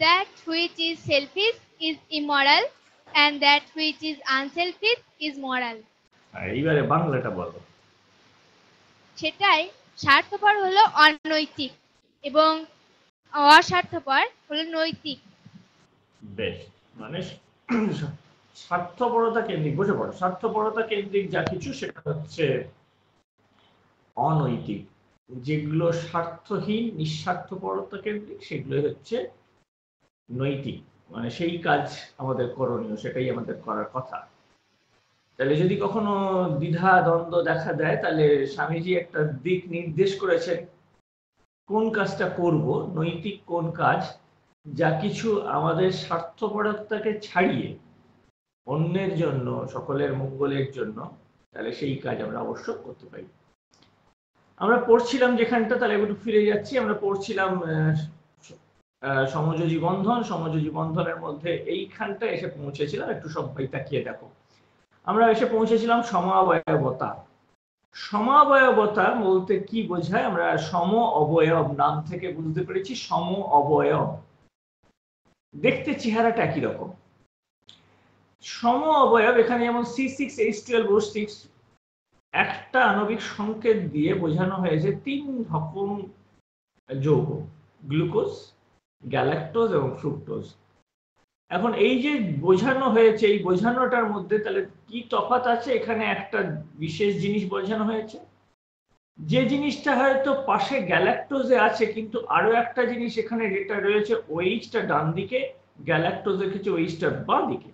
that which is selfish is immoral and that which is unselfish is moral. এইবারে বাংলাটা বলো। সেটাই স্বার্থপর হলো অনৈতিক এবং অস্বার্থপর হলো নৈতিক। বেশ মানে স্বার্থপরতা কেন্দ্রিক বুঝে পড়ো স্বার্থপরতা কেন্দ্রিক যা কিছু সেটা হচ্ছে অনৈতিক। যেগুলো স্বার্থহীন নিঃস্বার্থপরতা কেন্দ্রিক সেগুলো হচ্ছে নৈতিক মানে সেই কাজ আমাদের করণীয়, সেটাই আমাদের করার কথা। তাহলে যদি কখনো দ্বিধা, দ্বন্দ্ব দেখা দেয়, তাহলে স্বামীজি একটা দিক নির্দেশ করেছেন, কোন কাজটা করব, নৈতিক কোন কাজ, যা কিছু আমাদের স্বার্থপরতাকে ছাড়িয়ে অন্যের জন্য, সকলের মঙ্গলের জন্য, তাহলে সেই কাজ আমরা অবশ্য করতে পারি। আমরা পড়ছিলাম যেখানটা, তাহলে একটু ফিরে যাচ্ছি। আমরা পড়ছিলাম সমযোজী বন্ধন, সমযোজী বন্ধনের মধ্যে এইখানটা এসে পৌঁছেছিলাম। একটু সবাই তাকিয়ে দেখো। আমরা এসে পৌঁছেছিলাম সমাবয়বতা সমাবয়বতা বলতে কি বোঝায়? আমরা সম অবয়ব নাম থেকে বুঝতে পেরেছি, সম অবয়ব। দেখতে চেহারাটা একই রকম। সম অবয়ব এখানে যেমন C six H twelve O six একটা আণবিক সংকেত দিয়ে বোঝানো হয়েছে তিন রকম যৌগ, গ্লুকোজ গ্যালাক্টোজ এবং ফ্রুক্টোজ। এখন এই যে বোঝানো হয়েছে, এই বোঝানোটার মধ্যে তাহলে কি তফাৎ আছে? এখানে একটা বিশেষ জিনিস বোঝানো হয়েছে। যে জিনিসটা হয়তো পাশে গ্যালাক্টোজে আছে, কিন্তু আরও একটা জিনিস এখানে যেটা রয়েছে ওইচটা ডান দিকে, গ্যালাক্টোজের ক্ষেত্রে ওইচটা বাঁ দিকে।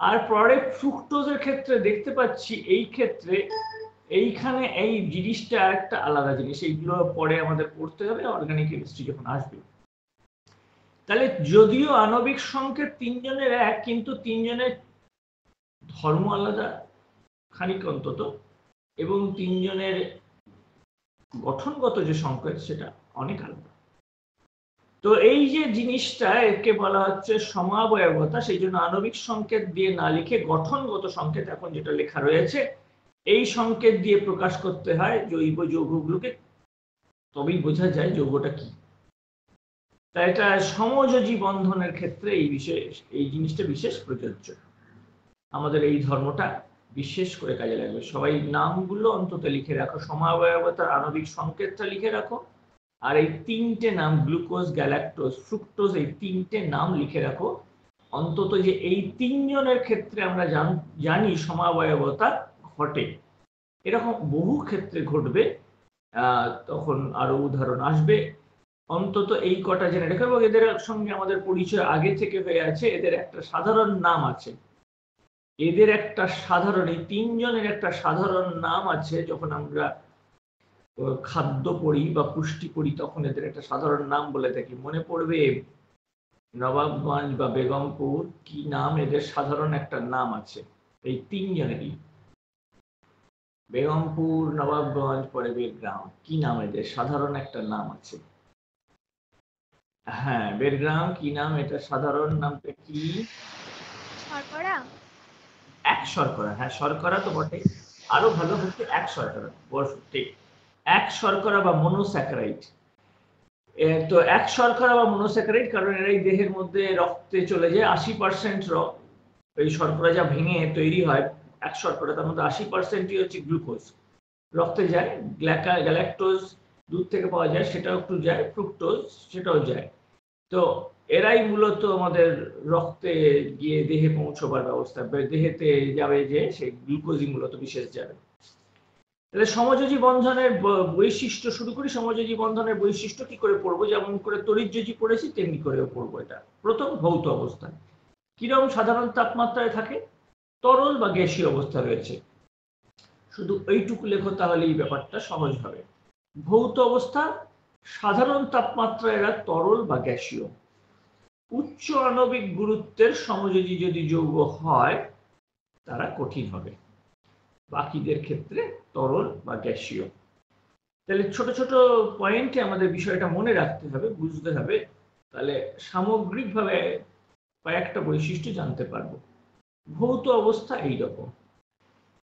আর পরে ফ্রুক্টোজের ক্ষেত্রে দেখতে পাচ্ছি, এই ক্ষেত্রে এইখানে এই জিনিসটা একটা আলাদা জিনিস। এইগুলো পরে আমাদের পড়তে হবে অর্গানিক কেমিস্ট্রি যখন আসবে। তাহলে যদিও আণবিক সংকেত তিনজনের এক, কিন্তু তিনজনের ধর্ম আলাদা খানিক অন্তত, এবং তিনজনের গঠনগত যে সংকেত, সেটা অনেক আলাদা। তো এই যে জিনিসটা, একে বলা হচ্ছে সমাবয়বতা, সেই জন্য আণবিক সংকেত দিয়ে না লিখে গঠনগত সংকেত এখন যেটা লেখা রয়েছে, এই সংকেত দিয়ে প্রকাশ করতে হয় জৈব যৌগগুলোকে। তবেই বোঝা যায় যৌগটা কি। তাই এটা সমযোজী বন্ধনের ক্ষেত্রে এই বিশেষ, এই জিনিসটা বিশেষ প্রযোজ্য। আমাদের এই ধর্মটা বিশেষ করে কাজে লাগবে। সবাই নামগুলো অন্তত লিখে রাখো সমাবয়বতার আণবিক সংকেতটা লিখে রাখো, আর এই তিনটে নাম, গ্লুকোজ, গ্যালাক্টোজ, ফ্রুক্টোজ, এই তিনটে নাম লিখে রাখো। অন্তত যে এই তিনজনের ক্ষেত্রে আমরা জান- সমাবয়বতা ঘটে। এরকম বহু ক্ষেত্রে ঘটবে। তখন আরও উদাহরণ আসবে। অন্তত এই কটা জেনে রেখো এবং এদের সঙ্গে আমাদের পরিচয় আগে থেকে হয়ে আছে, এদের একটা সাধারণ নাম আছে। এদের একটা সাধারণ, এই তিনজনের একটা সাধারণ নাম আছে, যখন আমরা খাদ্য পড়ি বা পুষ্টি পড়ি, তখন এদের একটা সাধারণ নাম বলে থাকি। মনে পড়বে নবাবগঞ্জ বা বেগমপুর, কি নাম এদের সাধারণ একটা নাম আছে? এই তিনজনেরই। বেগমপুর, নবাবগঞ্জ, পরে বেরগ্রাম কি নাম এদের সাধারণ একটা নাম আছে? হ্যাঁ বেরগ্রাম কি নাম? এটা সাধারণ নামটা কি? শর্করা। এক শর্করা হ্যাঁ শর্করা তো বটে আরও ভালো হচ্ছে এক শর্করা। বস ঠিক। এক শর্করা বা মনোস্যাকারাইড। তো এক শর্করা বা মনোস্যাকারাইড কারণ এরাই দেহের মধ্যে রক্তে চলে যায়। আশি পার্সেন্ট রক্ত এই শর্করা যা ভেঙে তৈরি হয় এক শর্করা তার মধ্যে আশি পার্সেন্টই হচ্ছে গ্লুকোজ। রক্তে যায় গ্ল্যাকা গ্যালাক্টোজ দুধ থেকে পাওয়া যায়, সেটাও একটু যায় ফ্রুক্টোজ সেটাও যায়। তো এরাই মূলত আমাদের রক্তে গিয়ে দেহে পৌঁছবার ব্যবস্থা দেহেতে যাবে যে সেই গ্লুকোজই মূলত বিশেষ যাবে। তাহলে সমযোজী বন্ধনের বৈশিষ্ট্য শুরু করি। সমযোজী বন্ধনের বৈশিষ্ট্য কি করে পড়ব? যেমন করে তড়িৎযোজী পড়েছি, তেমনি করেও পড়ব এটা। প্রথম ভৌত অবস্থা। কীরকম সাধারণ তাপমাত্রায় থাকে? তরল বা গ্যাসীয় অবস্থা রয়েছে। শুধু এইটুকু লেখো তাহলে এই ব্যাপারটা সহজ হবে। ভৌত অবস্থা, সাধারণ তাপমাত্রায় এরা তরল বা গ্যাসীয়। উচ্চ আণবিক গুরুত্বের সমযোজী যদি যৌগ হয়, তারা কঠিন হবে। বাকিদের ক্ষেত্রে তরল বা গ্যাসীয়। তাহলে ছোট ছোট পয়েন্টে আমাদের বিষয়টা মনে রাখতে হবে, বুঝতে হবে। তাহলে সামগ্রিকভাবে কয়েকটা বৈশিষ্ট্য জানতে পারব। ভৌত অবস্থা এইরকম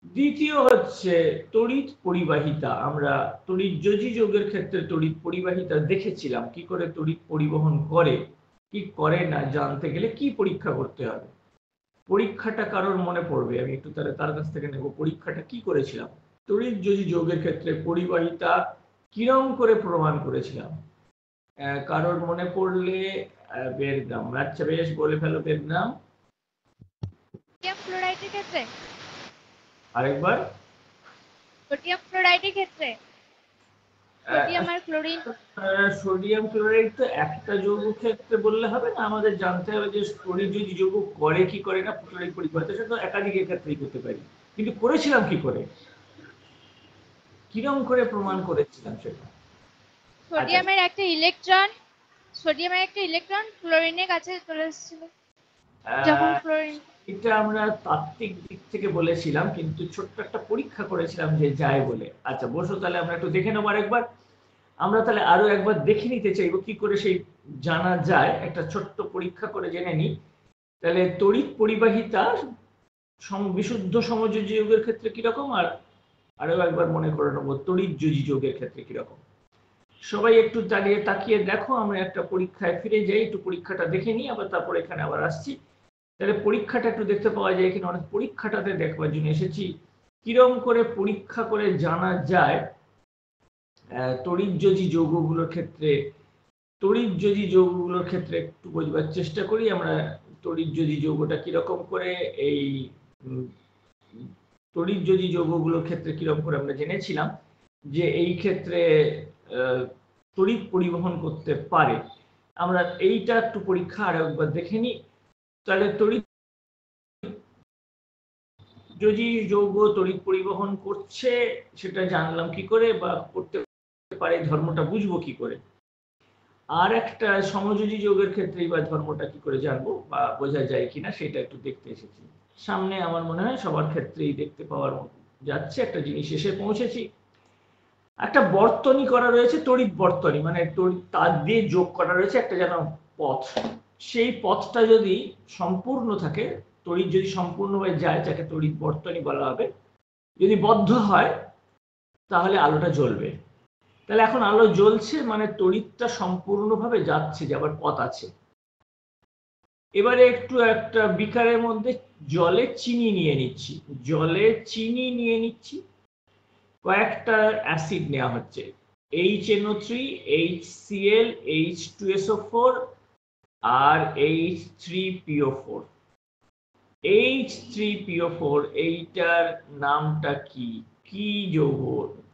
দ্বিতীয় হচ্ছে তড়িৎ পরিবাহিতা। আমরা তড়িৎ যোজী যোগের ক্ষেত্রে তড়িৎ পরিবাহিতা দেখেছিলাম। কি করে তড়িৎ পরিবহন করে কি করে না জানতে গেলে কি পরীক্ষা করতে হবে? পরীক্ষাটা কারোর মনে পড়বে? আমি একটু তাহলে তার কাছ থেকে নেব। পরীক্ষাটা কি করেছিলাম? তড়িৎ যদি যোগের ক্ষেত্রে পরিবাহিতা কিরম করে প্রমাণ করেছিলাম? কারোর মনে পড়লে আহ, বেরগ্রাম আচ্ছা বেশ বলে ফেলো ফ্লোরাইডের ক্ষেত্রে? আরেকবার। সোডিয়াম ফ্লোরাইডের ক্ষেত্রে। সোডিয়াম আর ক্লোরিন। সোডিয়াম ক্লোরাইড তো একটা যৌগ ক্ষেত্রে বললে হবে না আমাদের জানতে হবে যে তড়িৎ যদি যৌগ করে কি করে না তড়িৎ পরিবাহিতা সেটা তো একাধিক ক্ষেত্রেই করতে পারি। কিন্তু করেছিলাম কি করে? কিরম করে প্রমাণ করেছিলাম সেটা? সোডিয়ামের একটা ইলেকট্রন সোডিয়ামের একটা ইলেকট্রন ক্লোরিনের কাছে চলে এসেছিল। ক্লোরিন এটা আমরা তাত্ত্বিক দিক থেকে বলেছিলাম কিন্তু ছোট্ট একটা পরীক্ষা করেছিলাম যে যায় বলে। আচ্ছা বসো তাহলে আমরা একটু দেখে নেব আরেকবার। আমরা তাহলে আরও একবার দেখে নিতে চাইব কি করে সেই জানা যায়। একটা ছোট্ট পরীক্ষা করে জেনে নিই। তাহলে তড়িৎ পরিবাহিতা সম- বিশুদ্ধ সমযোজী যোগের ক্ষেত্রে কীরকম? আর আরও একবার মনে করে নেব তড়িৎ যোজী যোগের ক্ষেত্রে কীরকম? সবাই একটু দাঁড়িয়ে তাকিয়ে দেখো আমরা একটা পরীক্ষায় ফিরে যাই। একটু পরীক্ষাটা দেখে নিই আবার তারপর এখানে আবার আসছি। তাহলে পরীক্ষাটা একটু দেখতে পাওয়া যায় এখানে অনেক পরীক্ষাটাতে দেখবার জন্য এসেছি। কিরম করে পরীক্ষা করে জানা যায় তড়িৎযোজী যৌগগুলোর ক্ষেত্রে, তড়িৎযোজী যৌগগুলোর ক্ষেত্রে একটু বোঝবার চেষ্টা করি আমরা তড়িৎযোজী যৌগটা কীরকম করে, এই তড়িৎযোজী যৌগগুলোর ক্ষেত্রে কীরকম করে আমরা জেনেছিলাম যে এই ক্ষেত্রে তড়িৎ পরিবহন করতে পারে। আমরা এইটা একটু পরীক্ষা আর একবার দেখে নিই। তাহলে তড়িৎ যদি যৌগ তড়িৎ পরিবহন করছে, সেটা জানলাম কি করে বা করতে পারে, ধর্মটা বুঝব কি করে? আর একটা সমযোজী যোগের ক্ষেত্রেই বা ধর্মটা কি করে জানব বা বোঝা যায় কিনা, সেটা একটু দেখতে এসেছি। সামনে আমার মনে হয় সবার ক্ষেত্রেই দেখতে পাওয়ার মতো যাচ্ছে, একটা জিনিস এসে পৌঁছেছি। একটা বর্তনী করা রয়েছে, তড়িৎ বর্তনী মানে তড়িৎ তার দিয়ে যোগ করা রয়েছে একটা যেন পথ। সেই পথটা যদি সম্পূর্ণ থাকে, তড়িৎ যদি সম্পূর্ণভাবে যায় যাকে তড়িৎ বর্তনী বলা হবে। যদি বদ্ধ হয়, তাহলে আলোটা জ্বলবে। তাহলে এখন আলো জ্বলছে মানে তড়িৎটা সম্পূর্ণভাবে যাচ্ছে যাবার পথ আছে। এবারে একটু একটা বিকারের মধ্যে জলে চিনি নিয়ে নিচ্ছি। জলে চিনি নিয়ে নিচ্ছি। কয়েকটা অ্যাসিড নেওয়া হচ্ছে। H N O three H C L H two S O four আর H three P O four H three P O four এইটার নামটা কি? কি যৌগ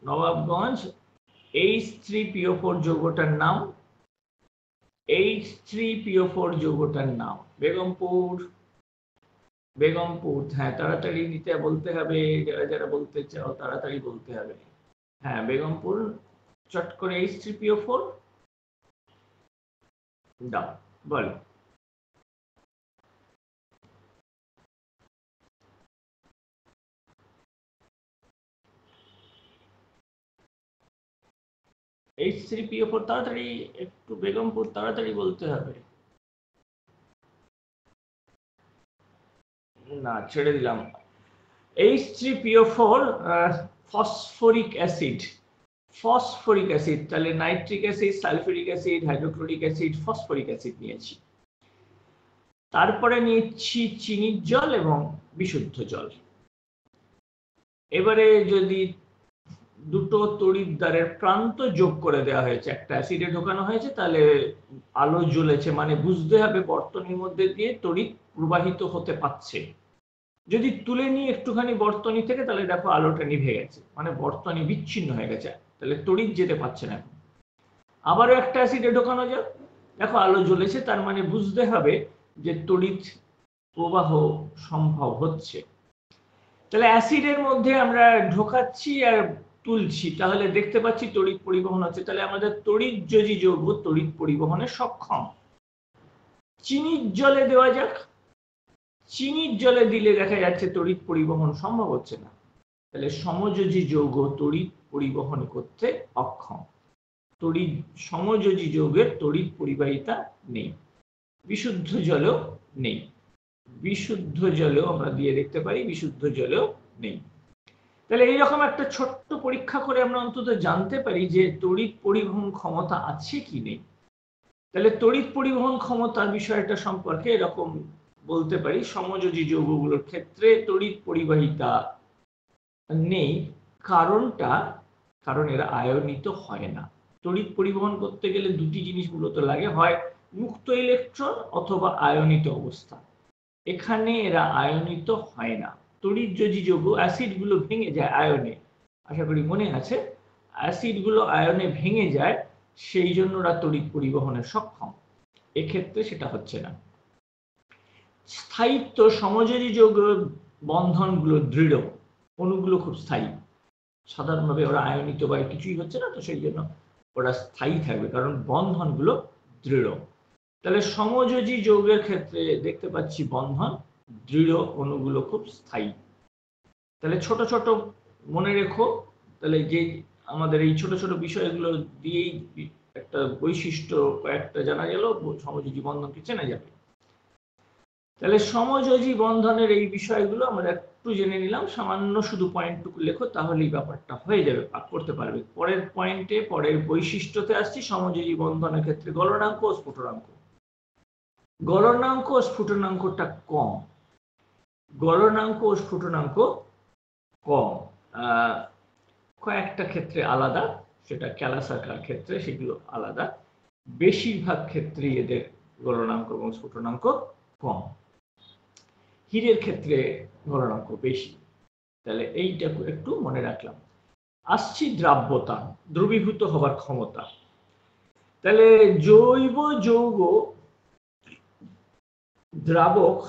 Nawabganj? H three P O four যৌগটার নাম? H three P O four যৌগটার নাম। বেগমপুর। বেগমপুর হ্যাঁ তাড়াতাড়ি দিতে বলতে হবে, যারা যারা বলতে চাও তাড়াতাড়ি বলতে হবে। হ্যাঁ বেগমপুর, চট করে এইচ থ্রি পিও ফোর দাও। বলো এইচ থ্রি পিও ফোর তাড়াতাড়ি একটু বেগমপুর তাড়াতাড়ি বলতে হবে। না, ছেড়ে দিলাম। H three P O four phosphoric acid phosphoric acid, তাহলে nitric acid sulphuric acid, hydrochloric acid, phosphoric acid নিয়েছি। তারপরে নিচ্ছি চিনির জল এবং বিশুদ্ধ জল। এবারে যদি দুটো তড়িৎদ্বারের প্রান্ত যোগ করে দেওয়া হয়েছে, একটা অ্যাসিডে ঢোকানো হয়েছে, তাহলে আলো জ্বলেছে মানে বুঝতে হবে বর্তনীর মধ্যে দিয়ে তড়িৎ প্রবাহিত হতে পারছে। যদি তুলে নিয়ে একটুখানি বর্তনী থেকে, তাহলে দেখো আলোটা নিভে গেছে মানে বর্তনী বিচ্ছিন্ন হয়ে গেছে। তাহলে তড়িৎ যেতে পারছে না আবারও একটা অ্যাসিডে ঢোকানো যাক। দেখো, আলো জ্বলেছে, তার মানে বুঝতে হবে যে তড়িৎ প্রবাহ সম্ভব হচ্ছে। তাহলে অ্যাসিডের মধ্যে আমরা ঢোকাচ্ছি আর তুলছি। তাহলে দেখতে পাচ্ছি তড়িৎ পরিবহন হচ্ছে। তাহলে আমাদের তড়িৎ যদি যৌগ তড়িৎ পরিবহনে সক্ষম। চিনির জলে দেওয়া যাক। চিনির জলে দিলে দেখা যাচ্ছে তড়িৎ পরিবহন সম্ভব হচ্ছে না। তাহলে সমযোজী যৌগ তড়িৎ পরিবহন করতে অক্ষম। তড়িৎ, সমযোজী যৌগের তড়িৎ পরিবাহিতা নেই। বিশুদ্ধ জলেও নেই। বিশুদ্ধ জলেও আমরা দিয়ে দেখতে পারি, বিশুদ্ধ জলেও নেই। তাহলে এইরকম একটা ছোট্ট পরীক্ষা করে আমরা অন্তত জানতে পারি যে তড়িৎ পরিবহন ক্ষমতা আছে কি নেই। তাহলে তড়িৎ পরিবহন ক্ষমতার বিষয়টা সম্পর্কে এরকম বলতে পারি, সমযোজী যৌগগুলোর ক্ষেত্রে তড়িৎ পরিবাহিতা নেই, কারণটা, কারণ এরা আয়নিত হয় না। তড়িৎ পরিবহন করতে গেলে দুটি জিনিস মূলত লাগে, হয় মুক্ত ইলেকট্রন অথবা আয়নিত অবস্থা। এখানে এরা আয়নিত হয় না। তড়িৎ যোজী যৌগ, অ্যাসিডগুলো ভেঙে যায় আয়নে। আশা করি মনে আছে, অ্যাসিডগুলো আয়নে ভেঙে যায়, সেই জন্য ওরা তড়িৎ পরিবহনে সক্ষম। এক্ষেত্রে সেটা হচ্ছে না। স্থায়িত্ব, সমযোজী যৌগ বন্ধনগুলো দৃঢ়। অণুগুলো খুব স্থায়ী। সাধারণভাবে ওরা আয়নিত বা কিছুই হচ্ছে না, তো সেই জন্য ওরা স্থায়ী থাকবে, কারণ বন্ধনগুলো দৃঢ়। তাহলে সমযোজী যৌগের ক্ষেত্রে দেখতে পাচ্ছি বন্ধন দৃঢ় অণুগুলো খুব স্থায়ী। তাহলে ছোট ছোট মনে রেখো, তাহলে যে আমাদের এই ছোট ছোট বিষয়গুলো দিয়েই একটা বৈশিষ্ট্য কয়েকটা জানা গেল, সমযোজী বন্ধনকে চেনা যাবে। তাহলে সমযোজী বন্ধনের এই বিষয়গুলো আমরা একটু জেনে নিলাম, সামান্য শুধু পয়েন্টটুকু লেখো, তাহলেই ব্যাপারটা হয়ে যাবে পাক করতে পারবে। পরের পয়েন্টে পরের বৈশিষ্ট্যতে আসছি, সমযোজী বন্ধনের ক্ষেত্রে গলনাঙ্ক ও স্ফুটনাঙ্ক। গলনাঙ্ক ও স্ফুটনাঙ্কটা কম। গলনাঙ্ক ও স্ফুটনাঙ্ক কম। কয়েকটা ক্ষেত্রে আলাদা, সেটা ক্যালাসাকার ক্ষেত্রে সেগুলো আলাদা। বেশিরভাগ ক্ষেত্রেই এদের গলনাঙ্ক এবং স্ফুটনাঙ্ক কম। হীরের ক্ষেত্রে গলনাঙ্ক বেশি। তাহলে এইটা একটু মনে রাখলাম। আসছি দ্রাব্যতা, দ্রবীভূত হবার ক্ষমতা। তাহলে জৈব যৌগ দ্রাবক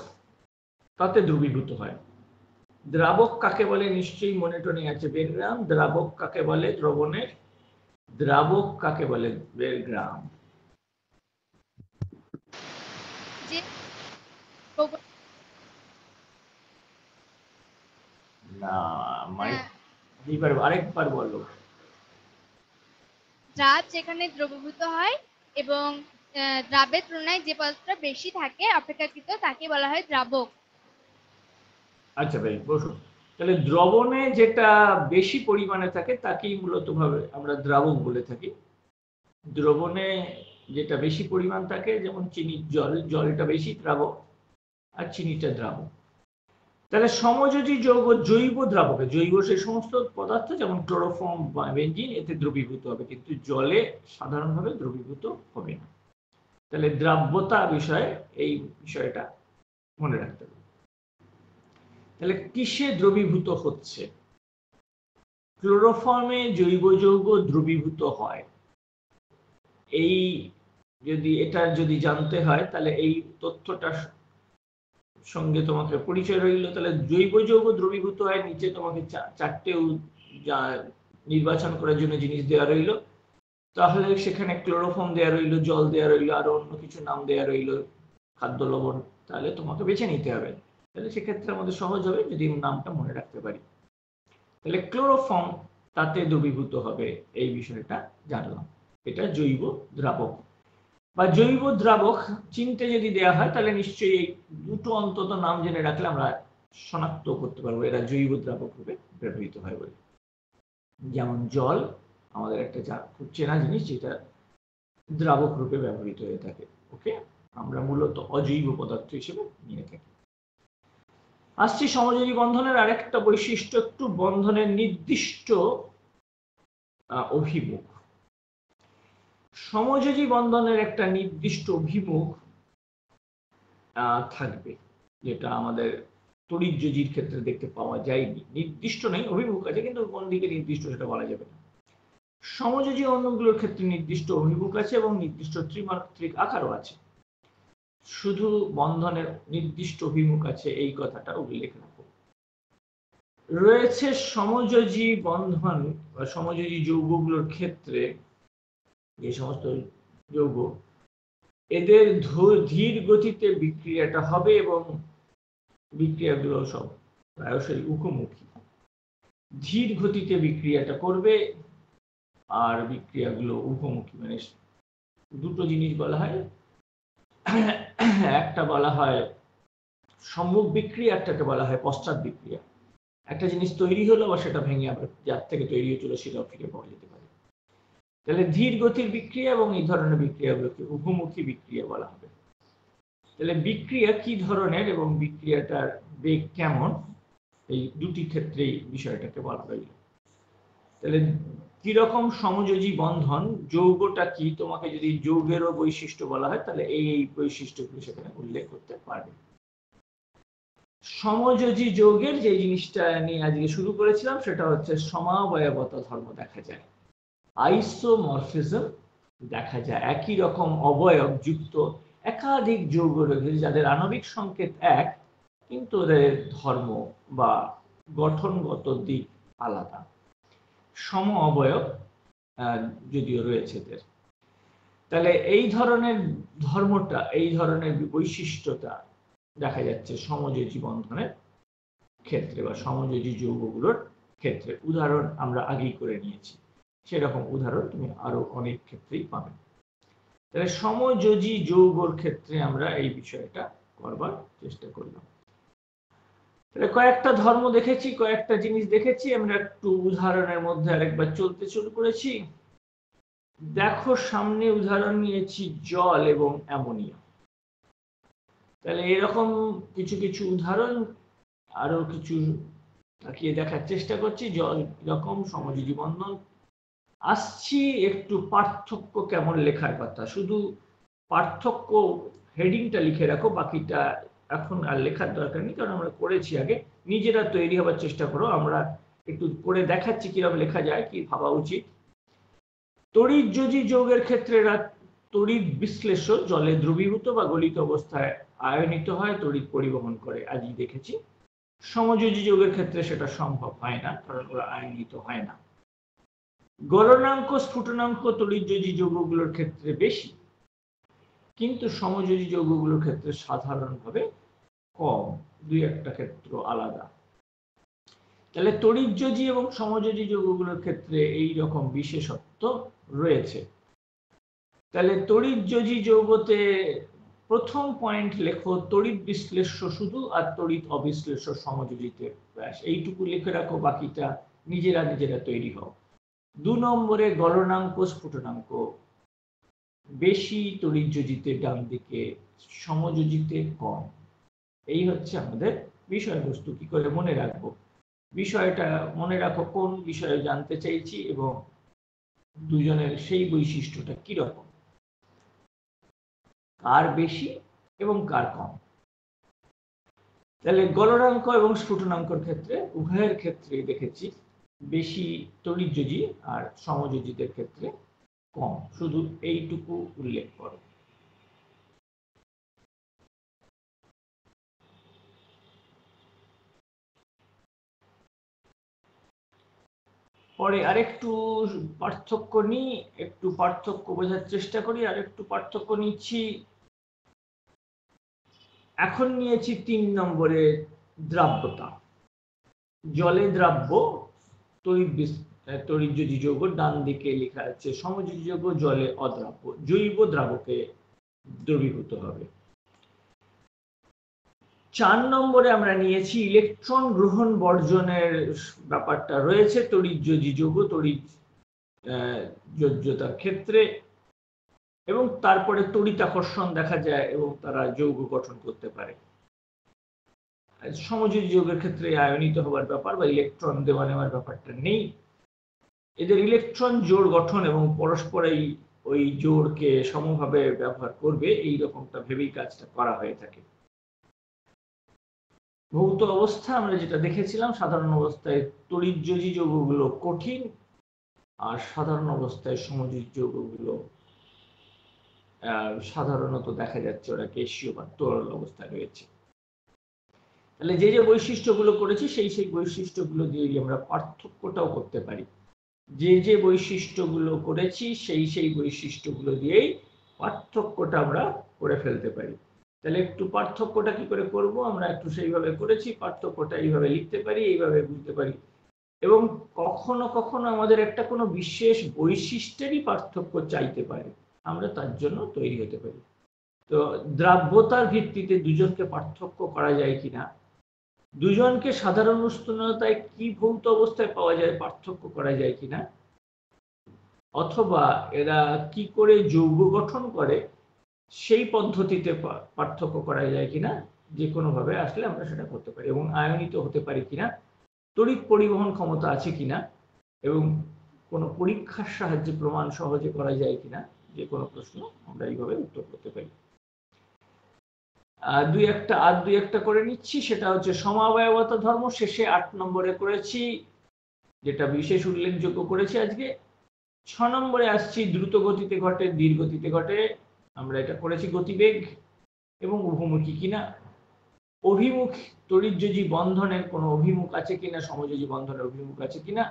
তাতে দ্রবীভূত হয়। দ্রাবক কাকে বলে? নিশ্চয়ই মনে টনে আছে বেরগ্রাম দ্রাবক কাকে বলে? দ্রবণের। দ্রাবক কাকে বলে? বেরগ্রাম না হ্যাঁ, এইবার আরেকবার বলো। দ্রাব যেখানে দ্রবীভূত হয় এবং দ্রাবের তুলনায় যে পদার্থটা বেশি থাকে অপেক্ষাকৃত তাকে বলা হয় দ্রাবক। আচ্ছা ভাই বসুন তাহলে দ্রবণে যেটা বেশি পরিমাণে থাকে তাকেই মূলত ভাবে আমরা দ্রাবক বলে থাকি। দ্রবণে যেটা বেশি পরিমাণ থাকে যেমন চিনির জল জলটা বেশি দ্রাবক আর চিনিটা দ্রাবক। তাহলে সমযোজী যৌগ, জৈব দ্রাবকে, জৈব সেই সমস্ত পদার্থ যেমন ক্লোরোফর্ম বা বেঞ্জিন এতে দ্রবীভূত হবে। কিন্তু জলে সাধারণভাবে দ্রবীভূত হবে না। তাহলে দ্রাব্যতা বিষয়ে এই বিষয়টা মনে রাখতে হবে। তাহলে কিসে দ্রবীভূত হচ্ছে? ক্লোরোফর্মে জৈব যৌগ দ্রবীভূত হয়। এই যদি, এটা যদি জানতে হয়, তাহলে এই তথ্যটা সঙ্গে তোমাকে পরিচয় রইল, তাহলে জৈব যৌগ দ্রবীভূত হয় নিচে তোমাকে চারটে নির্বাচন করার জন্য জিনিস দেওয়া রইল। তাহলে সেখানে ক্লোরোফর্ম দেওয়া রইল, জল দেওয়া রইল, আরও অন্য কিছু নাম দেওয়া রইল, খাদ্য লবণ, তাহলে তোমাকে বেছে নিতে হবে। তাহলে সেক্ষেত্রে আমাদের সহজ হবে যদি নামটা মনে রাখতে পারি। তাহলে ক্লোরোফর্ম তাতে দ্রবীভূত হবে, এই বিষয়টা জানলাম। এটা জৈব দ্রাবক। বা জৈব দ্রাবক চিনতে যদি দেয়া হয়, তাহলে নিশ্চয়ই এই দুটো অন্তত নাম জেনে রাখলে আমরা শনাক্ত করতে পারব, এরা জৈব দ্রাবক রূপে ব্যবহৃত হয় বলে। যেমন জল, আমাদের একটা খুব চেনা জিনিস, যেটা দ্রাবক রূপে ব্যবহৃত হয়ে থাকে, ওকে? আমরা মূলত অজৈব পদার্থ হিসেবে নিয়ে থাকি। আসছি সমযোজী বন্ধনের আরেকটা বৈশিষ্ট্য, একটু বন্ধনের নির্দিষ্ট অভিমুখ। সমযোজী বন্ধনের একটা নির্দিষ্ট অভিমুখ থাকবে, যেটা আমাদের তড়িৎযোজীর ক্ষেত্রে দেখতে পাওয়া যায়নি। নির্দিষ্ট নেই, অভিমুখ আছে, কিন্তু কোন দিকে নির্দিষ্ট সেটা বলা যাবে না। সমযোজী অণুগুলোর ক্ষেত্রে নির্দিষ্ট অভিমুখ আছে এবং নির্দিষ্ট ত্রিমাত্রিক আকারও আছে। শুধু বন্ধনের নির্দিষ্ট অভিমুখ আছে, এই কথাটা উল্লেখ রাখো। রয়েছে সমযোজী বন্ধন বা সমযোজী যৌগগুলোর ক্ষেত্রে যে সমস্ত যৌগ, এদের ধীর গতিতে বিক্রিয়াটা হবে এবং বিক্রিয়াগুলো সব প্রায়শই মুখোমুখি ধীর গতিতে বিক্রিয়াটা করবে আর বিক্রিয়াগুলো মুখোমুখি মানে দুটো জিনিস বলা হয়। একটা বলা হয় সম্মুখ বিক্রিয়া একটাকে বলা হয় পশ্চাৎ বিক্রিয়া। একটা জিনিস তৈরি হলো বা সেটা ভেঙে আবার যার থেকে তৈরি হয়েছিল সেটাও ফিরে পাওয়া যেতে পারে। তাহলে ধীর গতির বিক্রিয়া এবং এই ধরনের বিক্রিয়াগুলোকে উভমুখী বিক্রিয়া বলা হবে। তাহলে বিক্রিয়া কি ধরনের এবং বিক্রিয়াটার বেগ কেমন? এই দুটি ক্ষেত্রেই বিষয়টাকে বলা হইল তাহলে কীরকম সমযোজী বন্ধন, যৌগটা কি? তোমাকে যদি যৌগেরও বৈশিষ্ট্য বলা হয়, তাহলে এই এই বৈশিষ্ট্যগুলো সেখানে উল্লেখ করতে পারবে। সমযোজী যৌগের যে জিনিসটা নিয়ে আজকে শুরু করেছিলাম, সেটা হচ্ছে সমাবয়বতা ধর্ম দেখা যায়। আইসোমরফিজম দেখা যায়। একই রকম অবয়ব যুক্ত একাধিক যৌগ রয়েছে যাদের আণবিক সংকেত এক, কিন্তু ওদের ধর্ম বা গঠনগত দিক আলাদা। সম অবয়ব যদিও রয়েছে এদের। তাহলে এই ধরনের ধর্মটা, এই ধরনের বৈশিষ্ট্যটা দেখা যাচ্ছে সমযোজী বন্ধনের ক্ষেত্রে বা সমযোজী যৌগগুলোর ক্ষেত্রে। উদাহরণ আমরা আগেই করে নিয়েছি। সেরকম উদাহরণ তুমি আরও অনেক ক্ষেত্রেই পাবে। তাহলে সমযোজী যৌগর ক্ষেত্রে আমরা এই বিষয়টা করবার চেষ্টা করলাম। তাহলে কয়েকটা ধর্ম দেখেছি, কয়েকটা জিনিস দেখেছি, আমরা একটু উদাহরণের মধ্যে আরেকবার চলতে শুরু করেছি। দেখো, সামনে উদাহরণ নিয়েছি, জল এবং অ্যামোনিয়া। তাহলে এরকম কিছু কিছু উদাহরণ আরও কিছু তাকিয়ে দেখার চেষ্টা করছি। জল রকম সমযোজী বন্ধন আসছি, একটু পার্থক্য কেমন লেখার কথা? শুধু পার্থক্য হেডিংটা লিখে রাখো, বাকিটা এখন আর লেখার দরকার নেই, কারণ আমরা করেছি আগে। নিজেরা তৈরি হবার চেষ্টা করো, আমরা একটু করে দেখাচ্ছি কীরকম লেখা যায়, কি ভাবা উচিত। তড়িৎ যোজি যোগের ক্ষেত্রে তড়িৎ বিশ্লেষ্য, জলে দ্রবীভূত বা গলিত অবস্থায় আয়নিত হয়, তড়িৎ পরিবহন করে, আজই দেখেছি। সমযোজী যোগের ক্ষেত্রে সেটা সম্ভব হয় না, কারণ ওরা আয়নিত হয় না। গলনাঙ্ক, স্ফুটনাঙ্ক, তড়িৎযোজী যৌগগুলোর ক্ষেত্রে বেশি, কিন্তু সমযোজী যৌগগুলোর ক্ষেত্রে সাধারণভাবে কম। দুই একটা ক্ষেত্র আলাদা। তাহলে তড়িৎযোজী এবং সমযোজী যৌগগুলোর ক্ষেত্রে এই রকম বিশেষত্ব রয়েছে। তাহলে তড়িৎযোজী যৌগতে প্রথম পয়েন্ট লেখো, তড়িৎ বিশ্লেষ্য শুধু আর তড়িৎ অবিশ্লেষ্য সমযোজিতে ব্যাস। এইটুকু লিখে রাখো, বাকিটা নিজেরা নিজেরা তৈরি হও। দু নম্বরে গলনাঙ্ক, স্ফুটনাঙ্ক। বেশি তড়িৎযোজিতে ডান দিকে সমযোজিতে কম। এই হচ্ছে আমাদের বিষয়বস্তু। কি করে মনে রাখব? বিষয়টা মনে রাখো, কোন বিষয়ে জানতে চাইছি এবং দুজনের সেই বৈশিষ্ট্যটা কীরকম কার বেশি এবং কার কম? তাহলে গলনাঙ্ক এবং স্ফুটনাঙ্কর ক্ষেত্রে, উভয়ের ক্ষেত্রে দেখেছি বেশি তড়িৎযোজী আর সমযোজীদের ক্ষেত্রে কম। শুধু এইটুকু উল্লেখ করো। পরে আরেকটু পার্থক্য নিই, একটু পার্থক্য বোঝার চেষ্টা করি, আর একটু পার্থক্য নিচ্ছি। এখন নিয়েছি তিন নম্বরে দ্রাব্যতা। জলে দ্রাব্য তড়িৎযোজী যৌগ ডান দিকে লেখা আছে সমযোজী যৌগ জলে অদ্রাব্য, জৈব দ্রাবকে দ্রবীভূত হবে। চার নম্বরে আমরা নিয়েছি ইলেকট্রন গ্রহণ বর্জনের ব্যাপারটা রয়েছে তড়িৎযোজী যৌগ তড়িৎ যোজ্যতার ক্ষেত্রে। এবং তারপরে তড়িৎ আকর্ষণ দেখা যায় এবং তারা যৌগ গঠন করতে পারে। সমযোজী যোগের ক্ষেত্রে আয়নিত হওয়ার ব্যাপার বা ইলেকট্রন দেওয়া নেওয়ার ব্যাপারটা নেই। এদের ইলেকট্রন জোড় গঠন এবং পরস্পরেই ওই জোড়কে সমভাবে ব্যবহার করবে, এই রকমটা ভেবেই কাজটা করা হয়ে থাকে। ভৌত অবস্থা আমরা যেটা দেখেছিলাম, সাধারণ অবস্থায় তড়িৎযোজী যৌগগুলো কঠিন আর সাধারণ অবস্থায় সমযোজী যৌগগুলো সাধারণত দেখা যাচ্ছে ওরা কেশীয় বা তরল অবস্থায় রয়েছে। তাহলে যে যে বৈশিষ্ট্যগুলো করেছি, সেই সেই বৈশিষ্ট্যগুলো দিয়ে আমরা পার্থক্যটাও করতে পারি, যে যে বৈশিষ্ট্যগুলো করেছি, সেই সেই বৈশিষ্ট্যগুলো দিয়েই পার্থক্যটা আমরা করে ফেলতে পারি। তাহলে একটু পার্থক্যটা কি করে করব? আমরা একটু সেইভাবে করেছি, পার্থক্যটা এইভাবে লিখতে পারি, এইভাবে বুঝতে পারি। এবং কখনো কখনো আমাদের একটা কোনো বিশেষ বৈশিষ্ট্যেরই পার্থক্য চাইতে পারে। আমরা তার জন্য তৈরি হতে পারি। তো দ্রাব্যতার ভিত্তিতে দুজনকে পার্থক্য করা যায় কিনা দুজনকে সাধারণ উষ্ণতায় কি ভৌত অবস্থায় পাওয়া যায়, পার্থক্য করা যায় কিনা? অথবা এরা কি করে যৌগ গঠন করে, সেই পদ্ধতিতে পার্থক্য করা যায় কিনা? যে কোনো ভাবে আসলে আমরা সেটা করতে পারি। এবং আয়নিত হতে পারি কিনা? তড়িৎ পরিবহন ক্ষমতা আছে কিনা? এবং কোনো পরীক্ষার সাহায্যে প্রমাণ সহজে করা যায় কিনা? যে কোনো প্রশ্ন আমরা এইভাবে উত্তর করতে পারি। দুই একটা, আর দুই একটা করে নিচ্ছি। সেটা হচ্ছে সমাবয়বতা ধর্ম। শেষে আট নম্বরে করেছি, যেটা বিশেষ উল্লেখযোগ্য করেছি আজকে। ছ নম্বরে আসছি দ্রুত গতিতে ঘটে ধীর গতিতে ঘটে। আমরা এটা করেছি গতিবেগ এবং উভমুখী কিনা। অভিমুখ, তড়িৎযোজী বন্ধনের কোনো অভিমুখ আছে কিনা, সমযোজী বন্ধনের অভিমুখ আছে কিনা?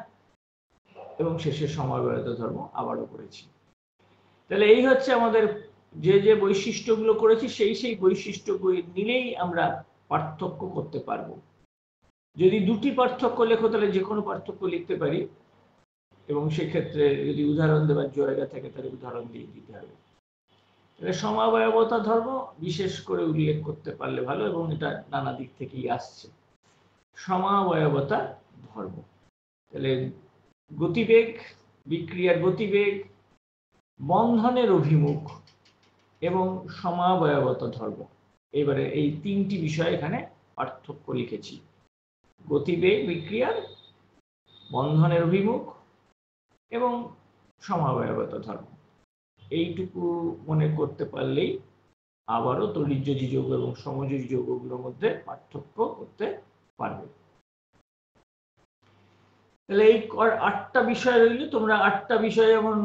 এবং শেষে সময়বয়তা ধর্ম আবারও করেছি। তাহলে এই হচ্ছে আমাদের যে যে বৈশিষ্ট্যগুলো করেছি, সেই সেই বৈশিষ্ট্যগুলি নিলেই আমরা পার্থক্য করতে পারব। যদি দুটি পার্থক্য লেখো, তাহলে যে কোনো পার্থক্য লিখতে পারি। এবং সেক্ষেত্রে যদি উদাহরণ দেওয়ার জায়গা থাকে, তাহলে উদাহরণ দিয়ে দিতে হবে। তাহলে সমাবয়বতা ধর্ম, বিশেষ করে উল্লেখ করতে পারলে ভালো, এবং এটা নানা দিক থেকেই আসছে। সমাবয়বতা ধর্ম। তাহলে গতিবেগ, বিক্রিয়ার গতিবেগ, বন্ধনের অভিমুখ এবং সমাবয়বতা ধর্ম। এবারে এই তিনটি বিষয় এখানে পার্থক্য লিখেছি। গতিবেগ বিক্রিয়ার, বন্ধনের অভিমুখ এবং সমাবয়বতা ধর্ম। এইটুকু মনে করতে পারলেই আবারও তড়িৎযোজী যৌগ এবং সমযোজী যৌগগুলোর মধ্যে পার্থক্য করতে পারবে। তাহলে এই আটটা বিষয় রইল, তোমরা আটটা বিষয় যেমন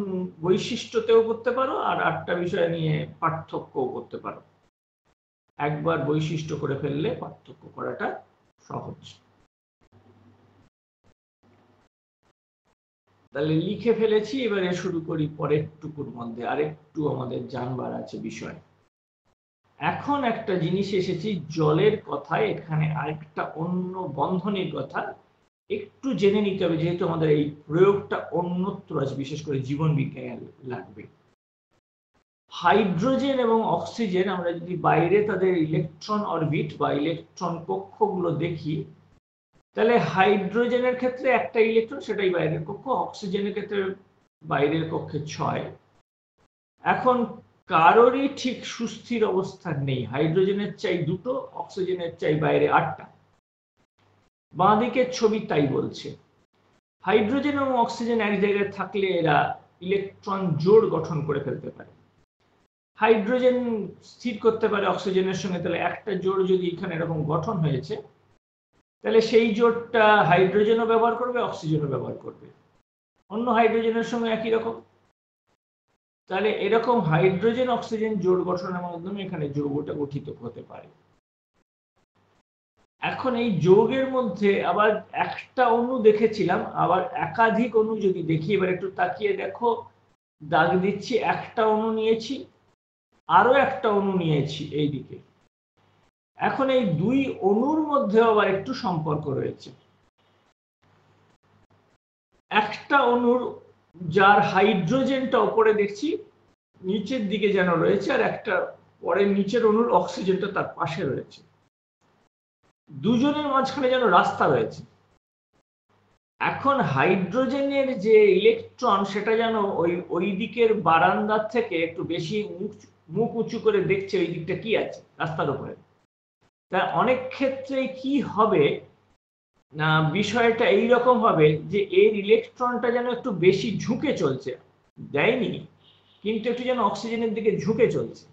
বৈশিষ্ট্যতেও করতে পারো আর আটটা বিষয় নিয়ে পার্থক্যও করতে পারো। একবার বৈশিষ্ট্য করে ফেললে পার্থক্য করাটা সহজ। তাহলে লিখে ফেলেছি, এবারে শুরু করি পরের টুকুর মধ্যে। আরেকটু আমাদের জানবার আছে বিষয়। এখন একটা জিনিস এসেছি, জলের কথায় এখানে আরেকটা অন্য বন্ধনের কথা। একটু জেনে নিতে হবে, যেহেতু আমাদের এই প্রয়োগটা অন্যত্র আছে, বিশেষ করে জীবন বিজ্ঞানে লাগবে। হাইড্রোজেন এবং অক্সিজেন, আমরা যদি বাইরে তাদের ইলেকট্রন অরবিট বা ইলেকট্রন কক্ষগুলো দেখি, তাহলে হাইড্রোজেনের ক্ষেত্রে একটা ইলেকট্রন, সেটাই বাইরের কক্ষ, অক্সিজেনের ক্ষেত্রে বাইরের কক্ষে ছয়। এখন কারোরই ঠিক সুস্থির অবস্থা নেই, হাইড্রোজেনের চাই দুটো, অক্সিজেনের চাই বাইরে আটটা। বাঁদিকের ছবি তাই বলছে। হাইড্রোজেন এবং অক্সিজেন এক জায়গায় থাকলে এরা ইলেকট্রন জোড় গঠন করে ফেলতে পারে। হাইড্রোজেন স্থির করতে পারে অক্সিজেনের সঙ্গে, তাহলে একটা জোড় যদি এখানে এরকম গঠন হয়েছে, তাহলে সেই জোটটা হাইড্রোজেনও ব্যবহার করবে, অক্সিজেনও ব্যবহার করবে। অন্য হাইড্রোজেনের সঙ্গে একই রকম। তাহলে এরকম হাইড্রোজেন অক্সিজেন জোড় গঠনের মাধ্যমে এখানে যৌগটা গঠিত হতে পারে। এখন এই যোগের মধ্যে আবার একটা অণু দেখেছিলাম, আবার একাধিক অণু যদি দেখি, এবার একটু তাকিয়ে দেখো, দাগ দিচ্ছি, একটা অণু নিয়েছি, আরও একটা অণু নিয়েছি এইদিকে। এখন এই দুই অণুর মধ্যে আবার একটু সম্পর্ক রয়েছে। একটা অণুর যার হাইড্রোজেনটা ওপরে দেখছি, নিচের দিকে যেন রয়েছে, আর একটা পরে নিচের অণুর অক্সিজেনটা তার পাশে রয়েছে। দুজনের মাঝখানে যেন রাস্তা রয়েছে। এখন হাইড্রোজেনের যে ইলেকট্রন, সেটা যেন ওই ওই দিকের বারান্দার থেকে একটু বেশি মুখ উঁচু করে দেখছে ওই দিকটা কি আছে, রাস্তার উপরে। তা অনেক ক্ষেত্রে কি হবে, না, বিষয়টা এই রকম হবে যে এর ইলেকট্রনটা যেন একটু বেশি ঝুঁকে চলছে। দেয়নি, কিন্তু একটু যেন অক্সিজেনের দিকে ঝুঁকে চলছে।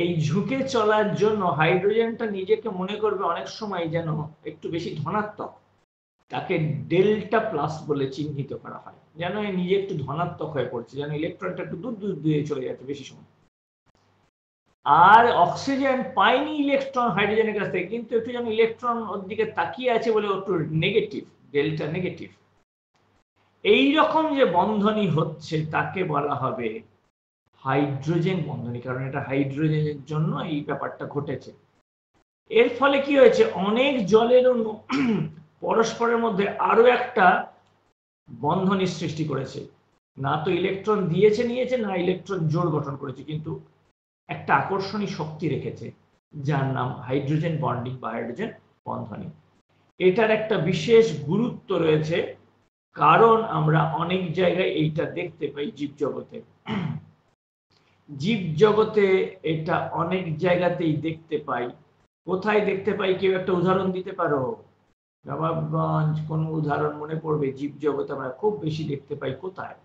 এই ঝুঁকে চলার জন্য হাইড্রোজেনটা নিজেকে মনে করবে অনেক সময় যেন একটু বেশি ধনাত্মক। তাকে ডেল্টা প্লাস বলে চিহ্নিত করা হয়। যেন নিজে একটু ধনাত্মক হয়ে পড়ছে, যেন ইলেকট্রনটা একটু দূর দূর দিয়ে চলে যাচ্ছে বেশি সময়। আর অক্সিজেন পায়নি ইলেকট্রন হাইড্রোজেনের কাছ থেকে, কিন্তু একটু যেন ইলেকট্রন ওর দিকে তাকিয়ে আছে বলে একটু নেগেটিভ ডেল্টা নেগেটিভ এই রকম যে বন্ধনী হচ্ছে, তাকে বলা হবে হাইড্রোজেন বন্ধনী, কারণ এটা হাইড্রোজেনের জন্য এই ব্যাপারটা ঘটেছে। এর ফলে কি হয়েছে? অনেক জলের পরস্পরের মধ্যে আরও একটা বন্ধনের সৃষ্টি করেছে। না তো ইলেকট্রন দিয়েছে, নিয়েছে, না ইলেকট্রন জোড় গঠন করেছে, কিন্তু একটা আকর্ষণী শক্তি রেখেছে, যার নাম হাইড্রোজেন বন্ডিং বা হাইড্রোজেন বন্ধনী। এটার একটা বিশেষ গুরুত্ব রয়েছে, কারণ আমরা অনেক জায়গায় এইটা দেখতে পাই জীবজগতে। জীবজগতে এটা অনেক জায়গাতেই দেখতে পাই। কোথায় দেখতে পাই? কেউ একটা উদাহরণ দিতে পারো? নবাবগঞ্জ কোন উদাহরণ মনে পড়বে? জীবজগতে আমরা খুব বেশি দেখতে পাই কোথায়?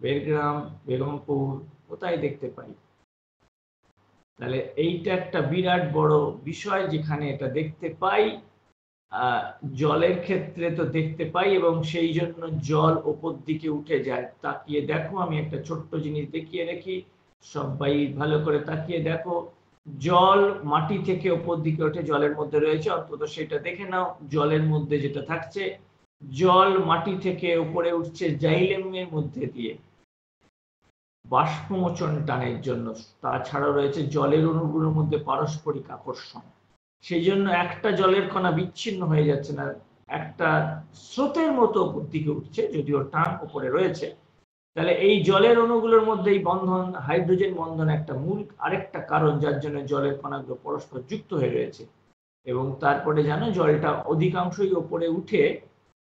বেরগ্রাম বেগমপুর, কোথায় দেখতে পাই? তাহলে এইটা একটা বিরাট বড় বিষয় যেখানে এটা দেখতে পাই। জলের ক্ষেত্রে তো দেখতে পাই এবং সেই জন্য জল ওপর দিকে উঠে যায়। তাকিয়ে দেখো, আমি একটা ছোট্ট জিনিস দেখিয়ে রাখি। সবাই ভালো করে তাকিয়ে দেখো। জল মাটি থেকে ওপর দিকে ওঠে জলের মধ্যে রয়েছে, অন্তত সেটা দেখে নাও, জলের মধ্যে যেটা থাকছে। জল মাটি থেকে উপরে উঠছে জাইলেমের মধ্যে দিয়ে। বাষ্পমোচন টানের জন্য, তাছাড়াও রয়েছে জলের অণুগুলোর মধ্যে পারস্পরিক আকর্ষণ। সেই জন্য একটা জলের কণা বিচ্ছিন্ন হয়ে যাচ্ছে না, একটা স্রোতের মতো উপর দিকে উঠছে, যদিও টান উপরে রয়েছে। তাহলে এই জলের অণুগুলোর মধ্যে এই বন্ধন, হাইড্রোজেন বন্ধন একটা মূল আরেকটা কারণ যার জন্য জলের কণাগুলো পরস্পর যুক্ত হয়ে রয়েছে। এবং তারপরে জানো জলটা অধিকাংশই ওপরে উঠে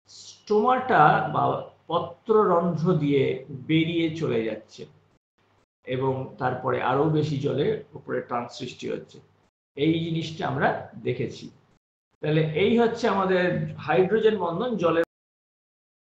স্টোমাটা বা পত্ররন্ধ্র দিয়ে বেরিয়ে চলে যাচ্ছে এবং তারপরে আরও বেশি জলের উপরে টান সৃষ্টি হচ্ছে। এই জিনিসটা আমরা দেখেছি। তাহলে এই হচ্ছে আমাদের হাইড্রোজেন বন্ধন জলের